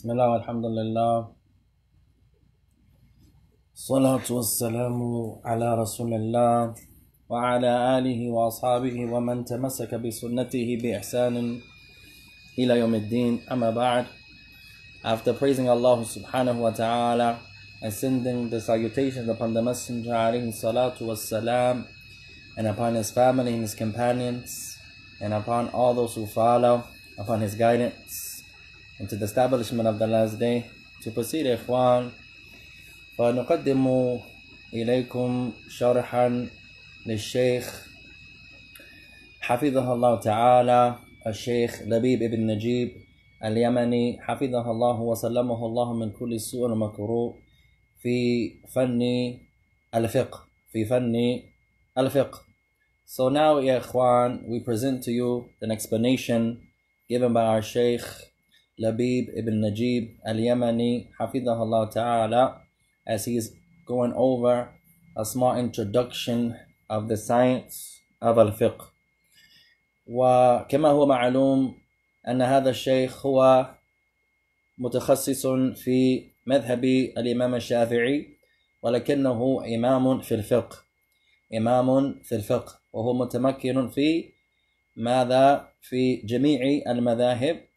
بسم الله والحمد لله الصلاة والسلام على رسول الله وعلى آله وأصحابه ومن تمسك بسنته بإحسان إلى يوم الدين أما بعد After praising Allah subhanahu wa ta'ala and sending the salutations upon the Messenger alayhi salatu was salam and upon his family and his companions and upon all those who follow upon his guidance and to the establishment of the last day to proceed إخوان فنقدم إليكم شرحا للشيخ حفظه الله تعالى الشيخ لبيب ابن نجيب اليمني حفظه الله وسلمه الله من كل سوء ومكروه في فن الفقه في فن الفقه. So now, يا إخوان, we present to you an explanation given by our Shaykh Labib ibn Najib al-Yamani, Hafidahullah Ta'ala, as he is going over a small introduction of the science of al-fiqh. وكما هو معلوم أن هذا الشيخ هو متخصص في مذهب الإمام الشافعي ولكنه إمام في الفقه إمام في الفقه وهو متمكن في ماذا في جميع المذاهب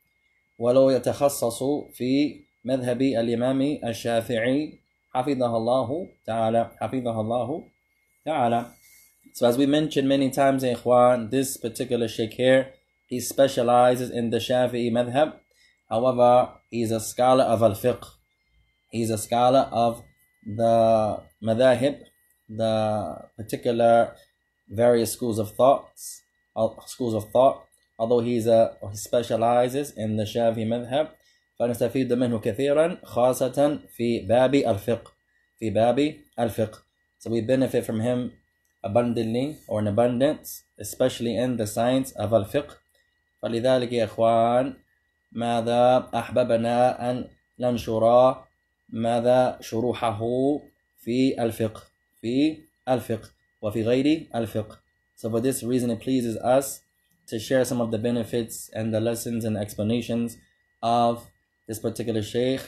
ولو يتخصص في مذهب الإمام الشافعي حفظه الله تعالى حفظه الله تعالى So as we mentioned many times Ikhwan, this particular Sheikh here, he specializes in the Shafi'i madhab. However, he's a scholar of al-fiqh. He's a scholar of the madhahib, the particular various schools of thoughts, schools of thought. Although he's a, he specializes in the Shafi'i madhab, فنستفيد منه كثيرا خاصة في باب الفقه في باب الفقه So we benefit from him abundantly or in abundance especially in the science of الفقه فلذلك يا إخوان ماذا أحببنا أن ننشر ماذا شروحه في الفقه في الفقه وفي غير الفقه So for this reason it pleases us to share some of the benefits and the lessons and explanations of this particular sheikh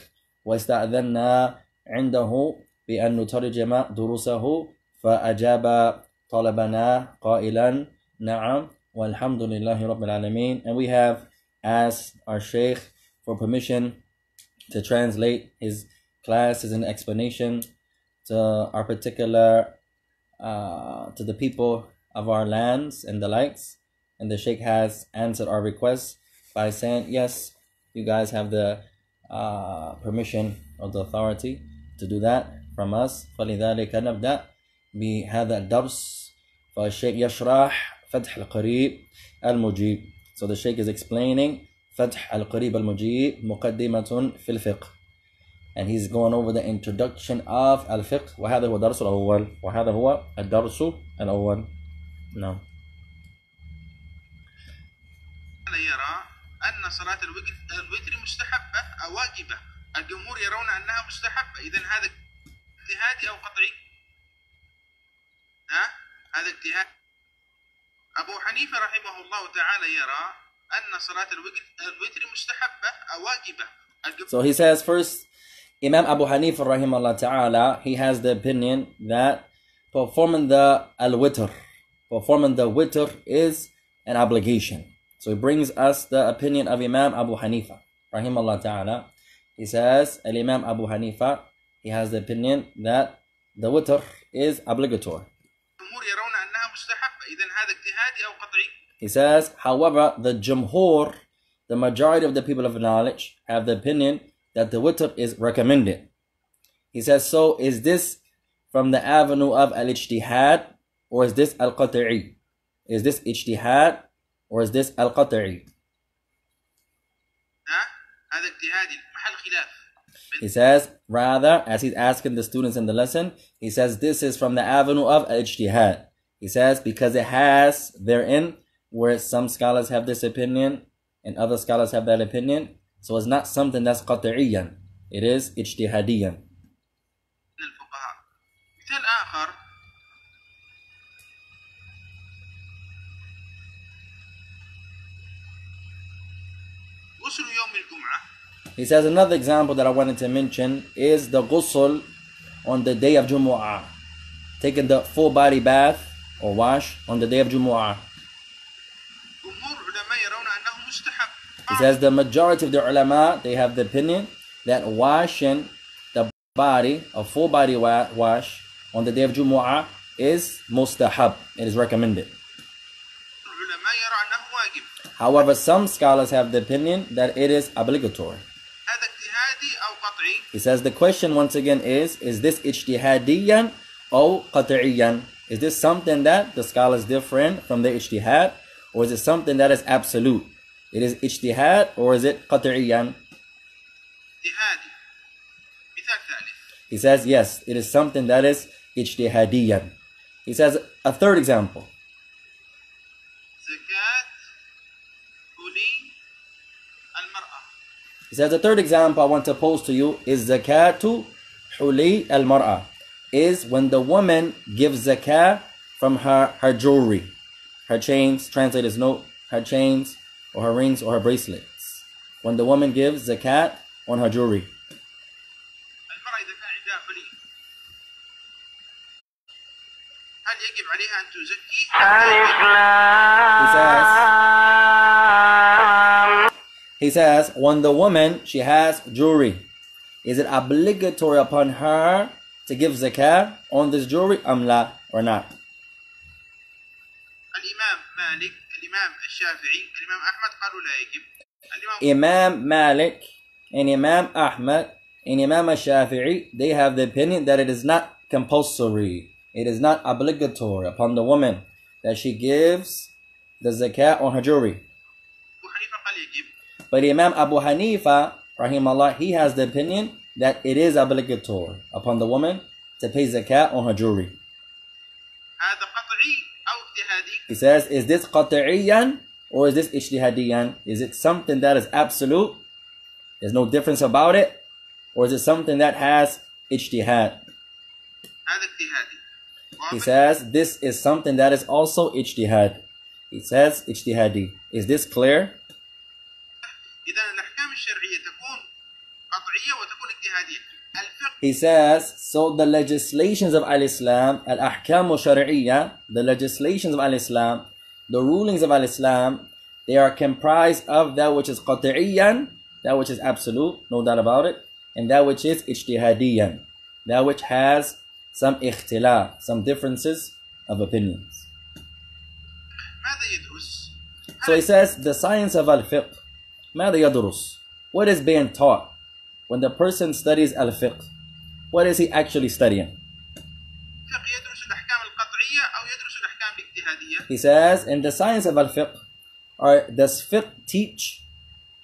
واستأذنا عنده بأن نترجم دروسه فأجاب طلبنا قائلا نعم والحمد لله رب العالمين and we have asked our sheikh for permission to translate his classes and explanation to our particular uh, to the people of our lands and the likes and the sheikh has answered our request by saying yes you guys have the uh, permission of the authority to do that from us فلذلك نبدأ بهذا الدرس فالشيخ يشرح فتح القريب المجيب so the sheikh is explaining فتح القريب المجيب مقدمة في الفقه and he's going over the introduction of الفقه وهذا هو الدرس الأول وهذا هو الدرس الأول نعم يرى أن صلاة الوتر مستحبة أو واجبة. الجمهور يرون أنها مستحبة. إذا هذا اجتهادي أو قطعي؟ ها؟ هذا اجتهاد أبو حنيفة رحمه الله تعالى يرى أن صلاة الوتر مستحبة أو واجبة. So he says first, Imam Abu Hanifa rahimahullah ta'ala, he has the opinion that performing the al-witr, performing the witr is an obligation. So he brings us the opinion of Imam Abu Hanifa, rahimahullah ta'ala. He says, Imam Abu Hanifa, he has the opinion that the witr is obligatory. He says, however, the jumhur, the majority of the people of knowledge, have the opinion that the witr is recommended. He says, so is this from the avenue of al-ijtihad or is this al-qat'i? Is this ijtihad or is this al-qat'i? He says, rather, as he's asking the students in the lesson, he says this is from the avenue of ijtihad. He says, because it has therein, where some scholars have this opinion and other scholars have that opinion. So it's not something that's qat'iyan. It is ijtihadiyan. He says another example that I wanted to mention is the ghusl on the day of Jumu'ah. Taking the full body bath or wash on the day of Jumu'ah. He says the majority of the ulama, they have the opinion that washing the body, a full body wash on the day of Jumu'ah is mustahab. It is recommended. However, some scholars have the opinion that it is obligatory. He says the question once again is, is this ijtihadiyan or qat'iyan? Is this something that the scholars different from the ijtihad or is it something that is absolute? It is ijtihad or is it qat'iyan? He says yes, it is something that is ijtihadiyan. He says a third example. says the third example I want to pose to you is zakatu huli al mar'a is when the woman gives zakah from her her jewelry, her chains. Translators note her chains or her rings or her bracelets. When the woman gives zakat on her jewelry. المرأة إذا كان عندها حلي هل يجب عليها أن تزكي؟ He says, when the woman, she has jewelry, is it obligatory upon her to give zakah on this jewelry, amla, or not? Imam Malik and Imam Ahmad and Imam Shafi'i, they have the opinion that it is not compulsory. It is not obligatory upon the woman that she gives the zakat on her jewelry. But Imam Abu Hanifa, rahimahullah, he has the opinion that it is obligatory upon the woman to pay zakat on her jewelry. He says, is this qat'iyan or is this ijtihadiyan? Is it something that is absolute? There's no difference about it? Or is it something that has ijtihad? He says, this is something that is also ijtihad. He says, ijtihadi. Is this clear? He says, so the legislations of Al-Islam, al-ahkam shari'iyya, the legislations of Al-Islam, the rulings of Al-Islam, they are comprised of that which is qat'iyan, that which is absolute, no doubt about it, and that which is ijtihadiyan, that which has some ikhtilaf, some differences of opinions. ماذا يدرس؟ So he says, the science of al-fiqh, ماذا يدرس? What is being taught? when the person studies al fiqh, what is he actually studying? He says, in the science of al fiqh, are, does fiqh teach?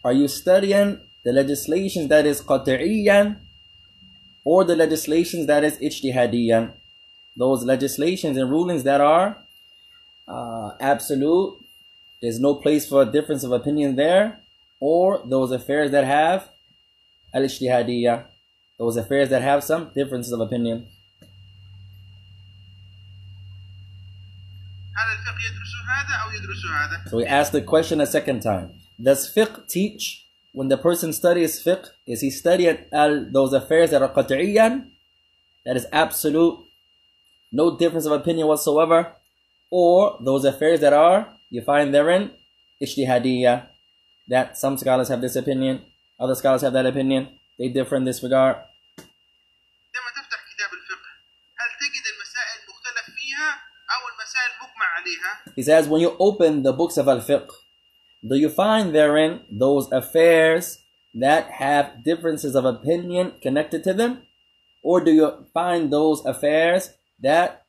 Are you studying the legislation that is qat'iyyan or the legislations that is ijtihadiyyan? Those legislations and rulings that are uh, absolute, there's no place for a difference of opinion there, or those affairs that have al-ijtihadiyya, those affairs that have some differences of opinion. So we ask the question a second time. Does fiqh teach when the person studies fiqh? Is he studying al those affairs that are qat'iyan? That is absolute, no difference of opinion whatsoever. Or those affairs that are, you find therein, ijtihadiyya. That some scholars have this opinion, other scholars have that opinion. They differ in this regard. He says, when you open the books of al-fiqh, do you find therein those affairs that have differences of opinion connected to them? Or do you find those affairs that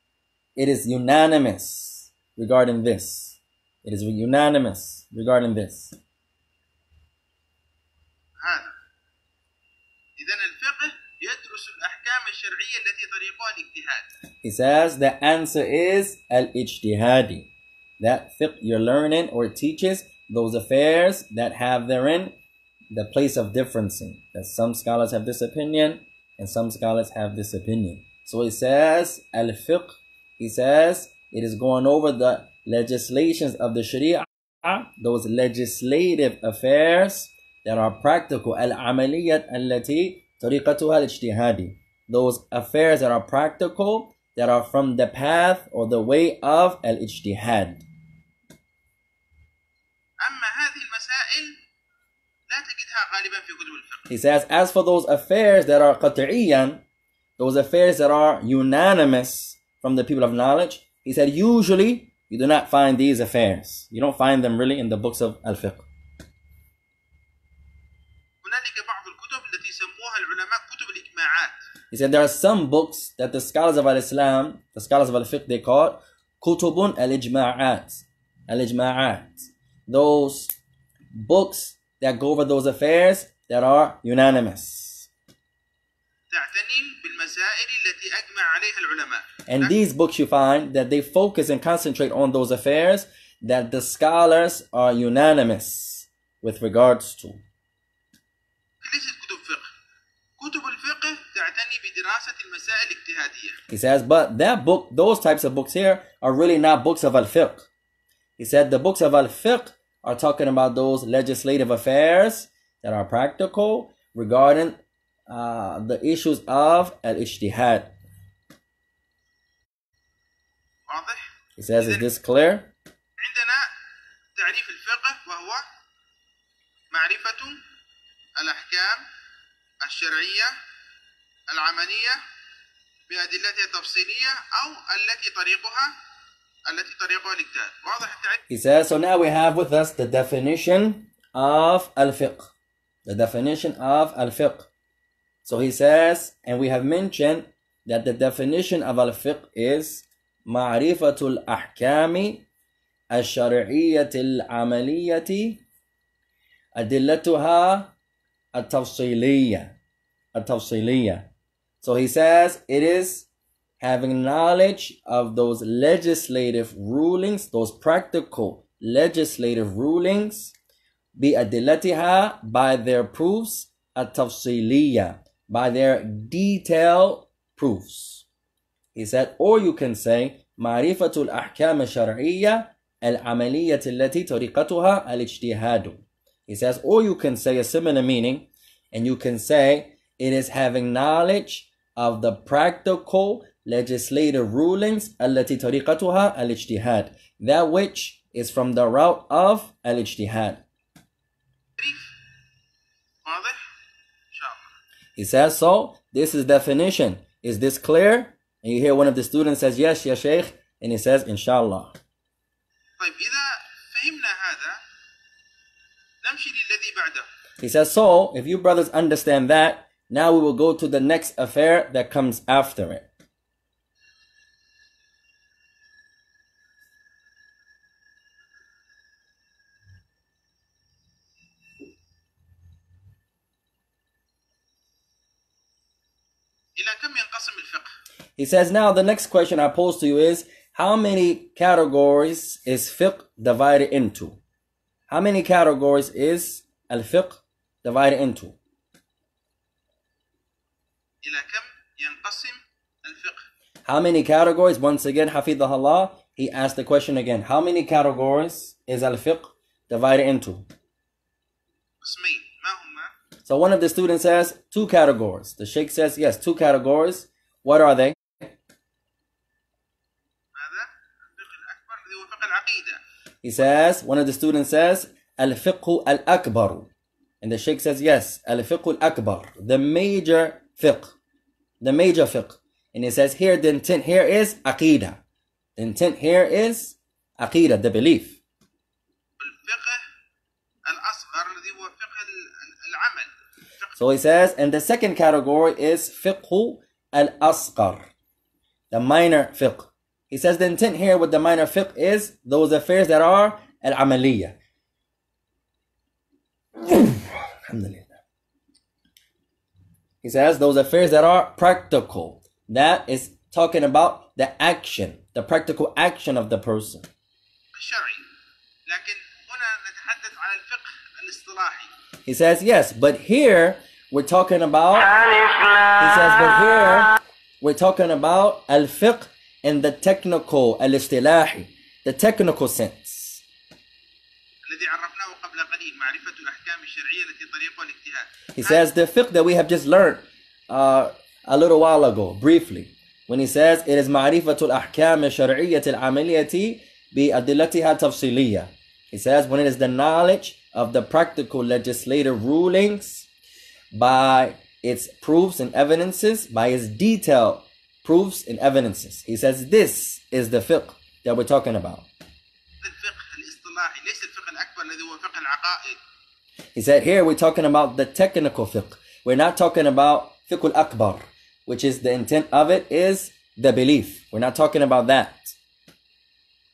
it is unanimous regarding this? It is unanimous regarding this. إذا الفقه يدرس الأحكام الشرعية التي طريقها الاجتهاد He says the answer is al-ijtihadi. That fiqh you're learning or teaches those affairs that have therein the place of differencing. That some scholars have this opinion and some scholars have this opinion. So he says al-fiqh, he says it is going over the legislations of the sharia, those legislative affairs that are practical العملية التي طريقتها الاجتهادي those affairs that are practical that are from the path or the way of الاجتهاد أما هذه المسائل لا تجدها غالبا في كتب الفقه He says, as for those affairs that are قطعيا, those affairs that are unanimous from the people of knowledge, he said, usually you do not find these affairs. You don't find them really in the books of al-fiqh. He said there are some books that the scholars of Islam, the scholars of Al-Fiqh, they call Kutubun al-Ijma'at. Al-Ijma'at. Those books that go over those affairs that are unanimous. And these books you find that they focus and concentrate on those affairs that the scholars are unanimous with regards to. كتب فقه كتب الفقه تعتني بدراسة المسائل الاجتهادية He says, but that book, those types of books here are really not books of al-fiqh. He said the books of al-fiqh are talking about those legislative affairs that are practical regarding uh, the issues of al-ijtihad. He says, is this clear? عندنا تعريف الفقه وهو معرفة الأحكام الشرعية العملية بأدلتها التفصيلية أو التي طريقها التي طريقها الاجتهاد واضح التعريف؟ He says, so now we have with us the definition of al-fiqh. The definition of al-fiqh. So he says, and we have mentioned that the definition of al-fiqh is معرفة الأحكام الشرعية العملية أدلتها التفصيلية التفصيلية So he says it is having knowledge of those legislative rulings, those practical legislative rulings, بأدلتها by their proofs التفصيلية by their detailed proofs. He said, or you can say معرفة الأحكام الشرعية العملية التي طريقتها الاجتهاد. He says, or you can say a similar meaning, and you can say it is having knowledge of the practical legislative rulings التي طريقتها الاجتهاد. That which is from the route of الاجتهاد. واضح؟ إن شاء الله He says so. This is definition. Is this clear? And you hear one of the students says, yes, ya sheikh. And he says, inshallah. طيب إذا فهمنا هذا نمشي للذي بعده He says, so if you brothers understand that, now we will go to the next affair that comes after it. He says, now the next question I pose to you is, how many categories is fiqh divided into? How many categories is al-fiqh divided into? إلى كم ينقسم الفقه؟ How many categories? Once again, Hafidahullah, he asked the question again. How many categories is al-fiqh divided into? قسمين ما هما؟ So one of the students says two categories. The sheikh says, yes, two categories. What are they? هذا الفقه الأكبر الذي هو فقه العقيدة He says, one of the students says, al-fiqh al-akbar. And the sheikh says, yes, al-fiqh al-akbar. The major fiqh, the major fiqh. And it says here the intent here is aqidah. The intent here is aqidah, the belief. So he says, and the second category is fiqh al-asghar, the minor fiqh. He says the intent here with the minor fiqh is those affairs that are al-amaliyah. Alhamdulillah. He says those affairs that are practical. That is talking about the action, the practical action of the person. He says yes, but here we're talking about He says but here we're talking about al-fiqh in the technical al-istilahi, the technical sense. He says the fiqh that we have just learned uh, a little while ago, briefly, when he says it is ma'rifatul ahkam shar'iyyat al-amaliyati bi adillatiha tafsiliyya. He says when it is the knowledge of the practical legislative rulings by its proofs and evidences, by its detailed proofs and evidences. He says this is the fiqh that we're talking about. الذي هو فقه العقائد He said here we're talking about the technical fiqh. We're not talking about fiqh al-akbar, which is the intent of it is the belief. We're not talking about that.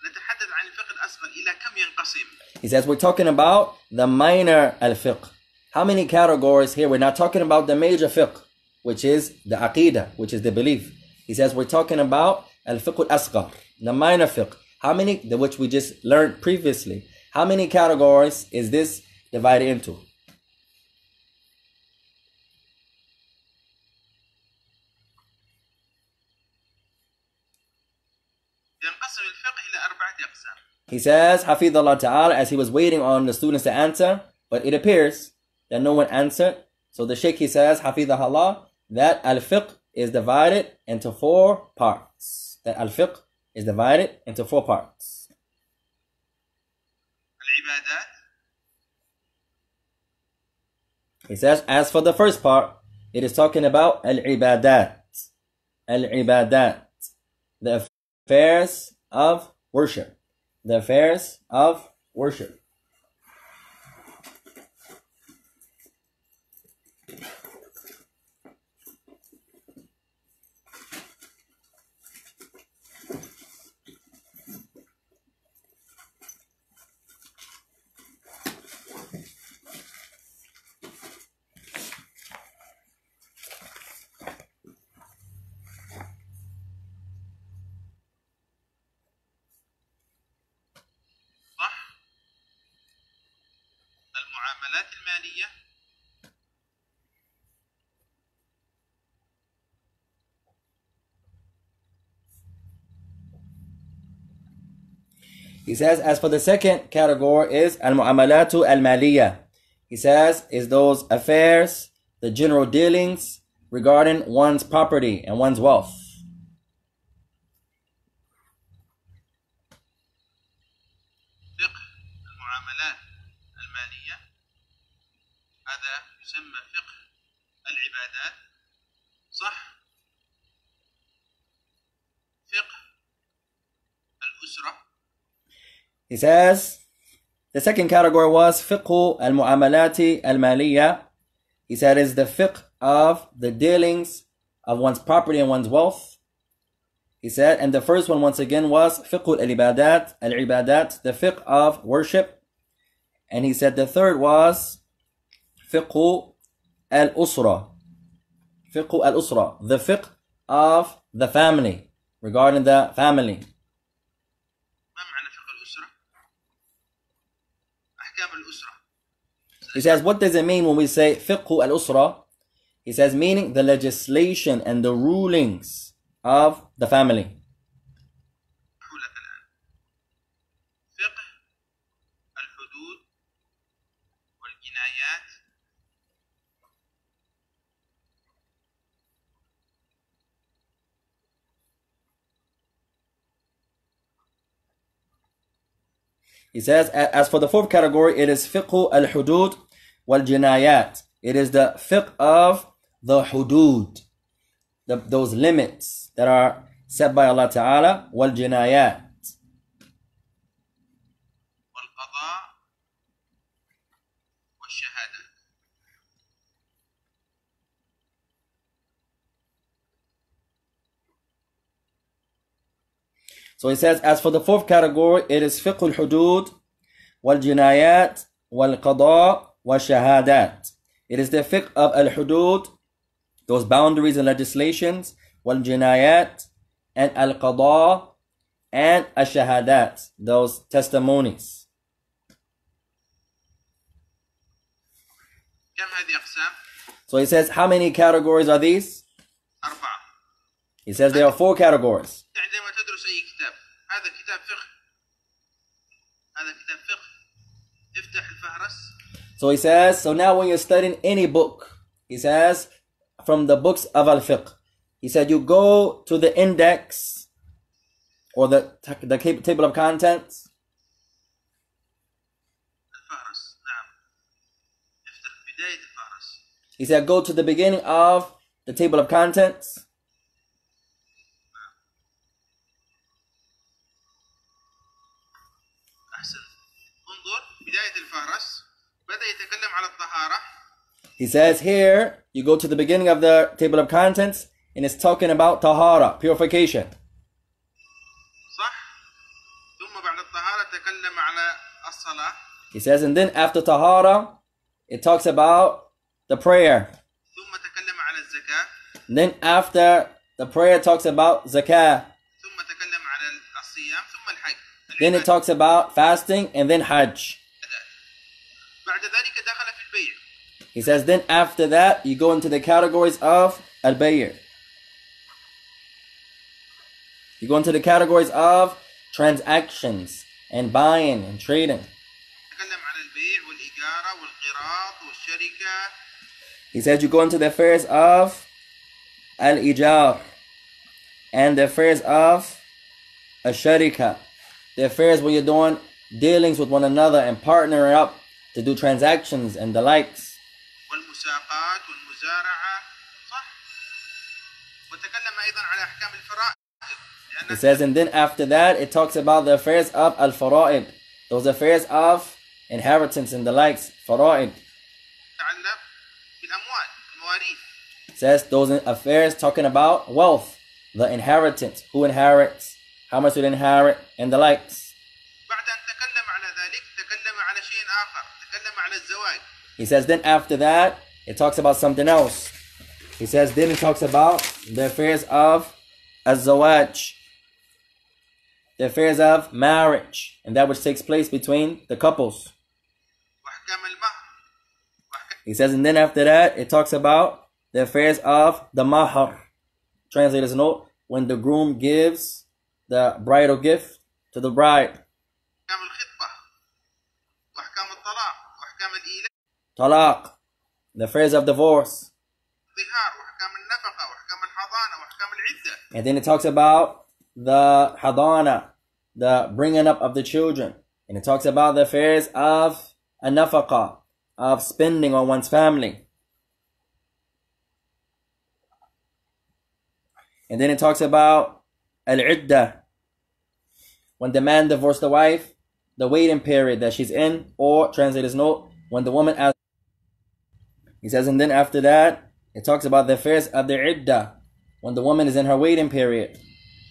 نتحدث عن الفقه الأصغر إلى كم ينقسم He says we're talking about the minor al-fiqh. How many categories here? We're not talking about the major fiqh, which is the aqidah, which is the belief. He says we're talking about al-fiqh al-asghar, the minor fiqh. How many, the which we just learned previously. How many categories is this divided into? He says, Hafid Allah Ta'ala, as he was waiting on the students to answer, but it appears that no one answered. So the Sheikh, he says, Hafid Allah, that al-fiqh is divided into four parts. That al-fiqh is divided into four parts ibadat? He says, as for the first part, it is talking about al-ibadat. Al-ibadat. The affairs of worship. The affairs of worship. المعاملات المالية He says, as for the second category is al-mu'amalatu al-maliyah. He says, is those affairs, the general dealings regarding one's property and one's wealth. He says, the second category was fiqh al-mu'amalati al-maliyah. He said is the fiqh of the dealings of one's property and one's wealth. He said, and the first one once again was fiqh al-ibadat, al-ibadat, the fiqh of worship. And he said the third was fiqh al-usra, fiqh al-usra, the fiqh of the family, regarding the family. He says, what does it mean when we say fiqh al-usra? He says, meaning the legislation and the rulings of the family. He says, as for the fourth category, it is fiqh al-hudud wal-jinayat. It is the fiqh of the hudud, the, those limits that are set by Allah Ta'ala, wal-jinayat. So he says, as for the fourth category, it is fiqh al-hudud, wal-jinayat, wal-qada, wa shahadat. It is the fiqh of al-hudud, those boundaries and legislations, wal-jinayat, and al-qada, and al-shahadat, those testimonies. So he says, how many categories are these? He says there are four categories. هذا كتاب فقه هذا كتاب فقه افتح الفهرس So he says, so now when you're studying any book, he says, from the books of al-fiqh, he said you go to the index or the, the table of contents. الفهرس نعم افتح بداية الفهرس He said go to the beginning of the table of contents. He says here, you go to the beginning of the table of contents, and it's talking about tahara, purification. He says, and then after tahara, it talks about the prayer. And then after the prayer talks about zakah. Then it talks about fasting and then hajj. He says, then after that, you go into the categories of al-bayr. You go into the categories of transactions and buying and trading. He says you go into the affairs of al-ijar and the affairs of al-sharika. The affairs where you're doing dealings with one another and partnering up to do transactions and the likes. والمساقات والمزارعة صح وتكلم أيضا على أحكام الفرائض It لأن says, and then after that, it talks about the affairs of al fara'id, those affairs of inheritance and the likes, fara'id. تتعلق بالأموال المواريث It says those affairs talking about wealth, the inheritance, who inherits, how much to inherit, and the likes. بعد أن تكلم على ذلك تكلم على شيء آخر تكلم على الزواج He says, then after that, it talks about something else. He says, then it talks about the affairs of azawaj, the affairs of marriage, and that which takes place between the couples. He says, and then after that, it talks about the affairs of the mahar. Translators note, when the groom gives the bridal gift to the bride. Talaq the phrase of divorce. And then it talks about the hadana, the bringing up of the children. And it talks about the affairs of anafaka, of spending on one's family. And then it talks about al-iddah, when the man divorced the wife, the waiting period that she's in, or translator's note, when the woman asks He says, and then after that, it talks about the affairs of the iddah, when the woman is in her waiting period.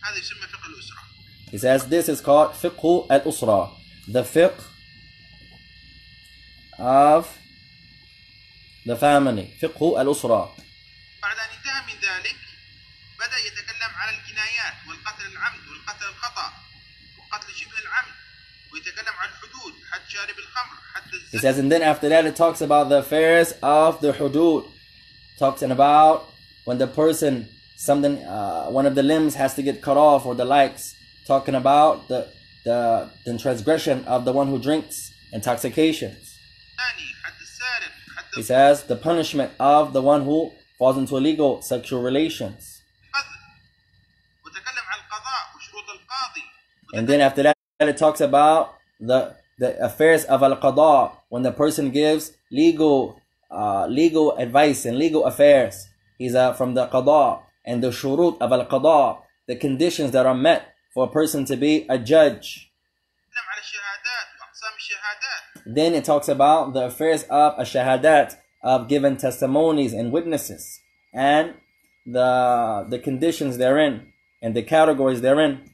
هذا يسمى فقه الأسرة He says this is called fiqh al-usra, the fiqh of the family, fiqh al-usra. بعد أن انتهى من ذلك بدأ يتكلم على الجنايات والقتل العمد والقتل الخطأ وقتل شبه العمد he says, and then after that it talks about the affairs of the hudud. Talking about when the person, something, uh, one of the limbs has to get cut off or the likes. Talking about the, the, the transgression of the one who drinks, intoxications. He says, the punishment of the one who falls into illegal sexual relations. And then after that, it talks about the the affairs of al qada when the person gives legal uh, legal advice and legal affairs. Is uh, from the qada and the shurut of al qada the conditions that are met for a person to be a judge. Then it talks about the affairs of a shahadat of given testimonies and witnesses and the the conditions therein and the categories therein.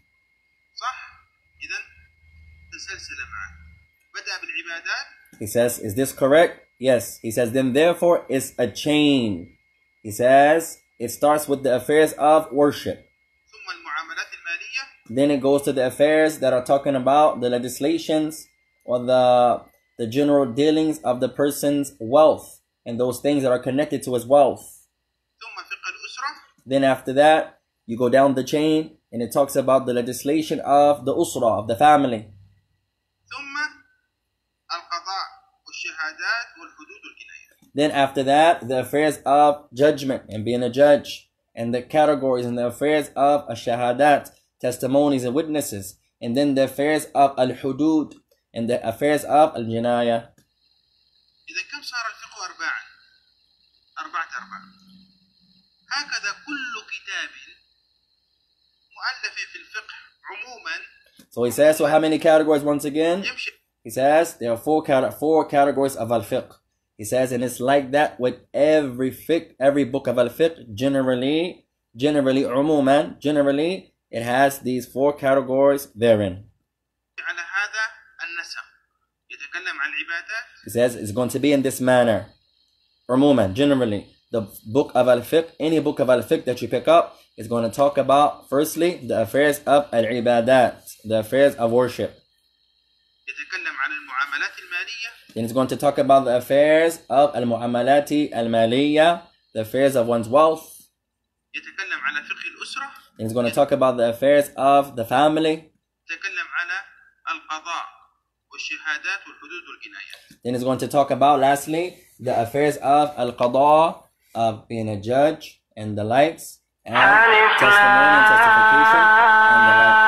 He says, is this correct? Yes. He says, then therefore it's a chain. He says, it starts with the affairs of worship. Then it goes to the affairs that are talking about the legislations or the, the general dealings of the person's wealth and those things that are connected to his wealth. Then after that, you go down the chain and it talks about the legislation of the usra, of the family. Then after that, the affairs of judgment and being a judge, and the categories and the affairs of shahadat, testimonies and witnesses, and then the affairs of al hudud and the affairs of al janaya. So he says, so how many categories once again? He says there are four, cat- four categories of al-fiqh. He says, and it's like that with every fiqh, every book of al-fiqh, generally, generally, umuman, generally, it has these four categories therein. He says, it's going to be in this manner. Umuman, generally, the book of al-fiqh, any book of al-fiqh that you pick up, is going to talk about, firstly, the affairs of al-ibadat, the affairs of worship. Then he's going to talk about the affairs of al-mu'amalati al-maliyya, the affairs of one's wealth. Then he's going to talk about the affairs of the family. Then he's going to talk about, lastly, the affairs of al-qada, of being a judge and the likes, and testimony and testification and the like.